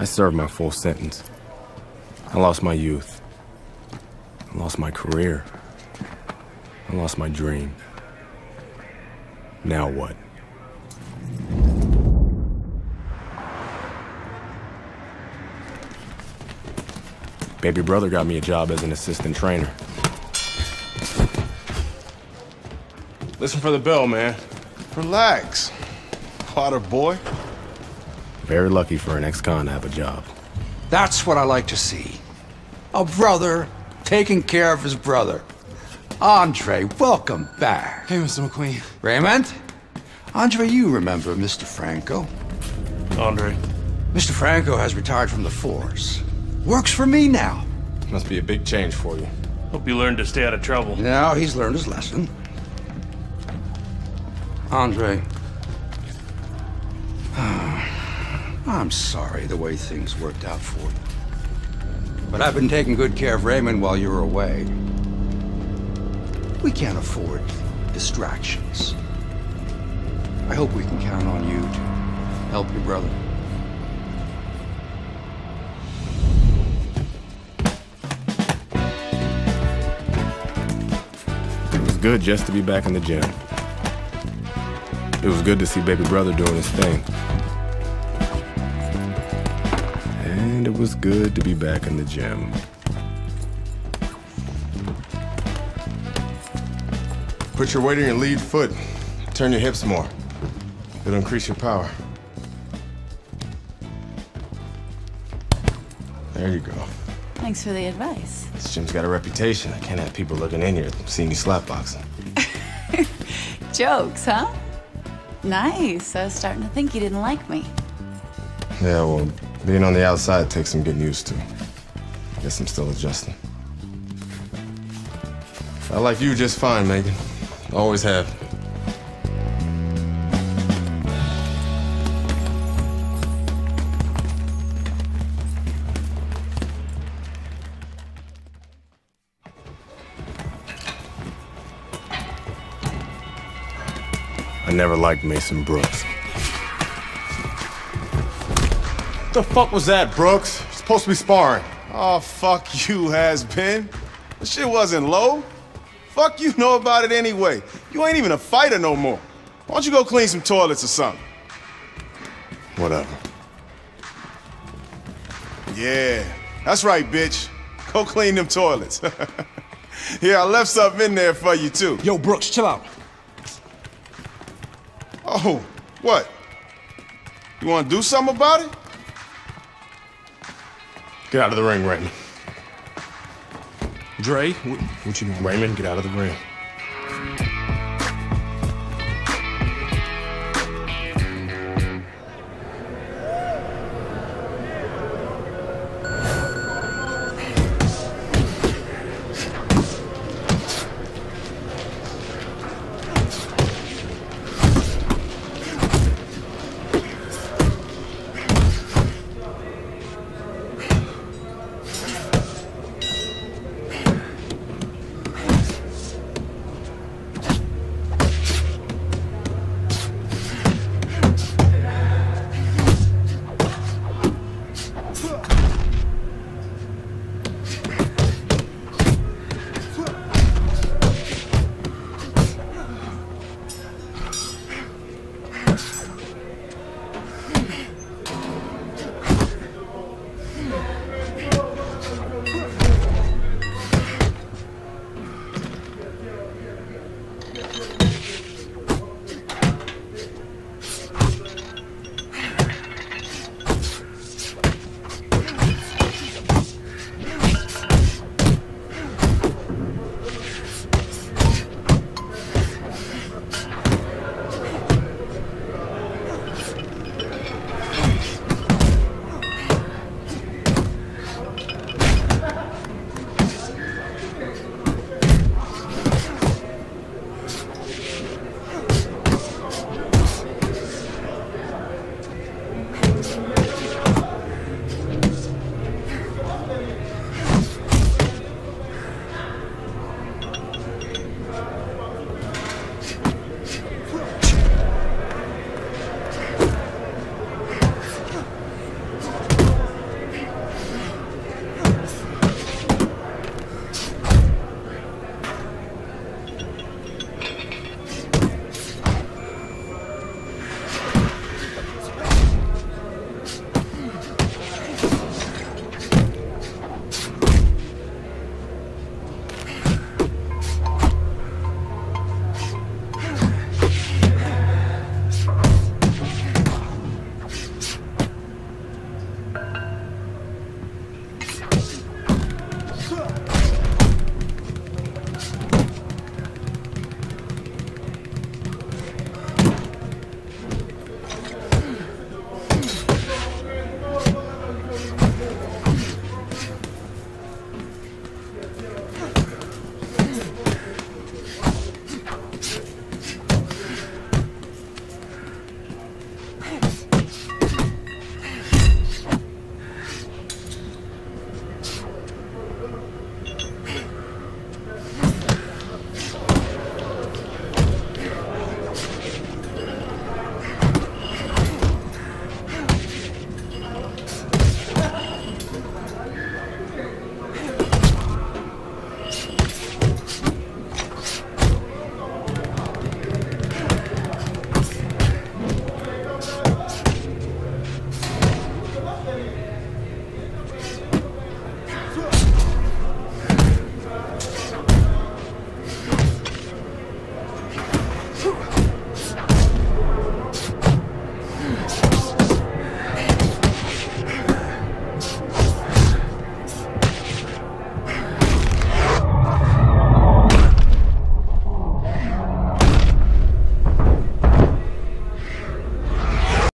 I served my full sentence. I lost my youth. I lost my career. I lost my dream. Now what? Baby brother got me a job as an assistant trainer. Listen for the bell, man. Relax. Potter boy. Very lucky for an ex-con to have a job. That's what I like to see. A brother taking care of his brother. Andre, welcome back. Hey, Mr. McQueen. Raymond? Andre, you remember Mr. Franco. Andre. Mr. Franco has retired from the force. Works for me now. Must be a big change for you. Hope you learned to stay out of trouble. Now he's learned his lesson. Andre. I'm sorry the way things worked out for you. But I've been taking good care of Raymond while you were away. We can't afford distractions. I hope we can count on you to help your brother. It was good just to be back in the gym. It was good to see baby brother doing his thing. Was good to be back in the gym. Put your weight on your lead foot. Turn your hips more. It'll increase your power. There you go. Thanks for the advice. This gym's got a reputation. I can't have people looking in here seeing you slapboxing. Jokes, huh? Nice. I was starting to think you didn't like me. Yeah, well, being on the outside takes some getting used to. I Guess I'm still adjusting. I like you just fine, Megan. Always have. I never liked Mason Brooks. The fuck was that, Brooks? You're supposed to be sparring. Oh, fuck you, has been. The shit wasn't low. Fuck you know about it anyway. You ain't even a fighter no more. Why don't you go clean some toilets or something? Whatever. Yeah, that's right, bitch. Go clean them toilets. yeah, I left something in there for you, too. Yo, Brooks, chill out. Oh, what? You want to do something about it? Get out of the ring, Raymond. Dre, what, what you doing? Raymond, get out of the ring.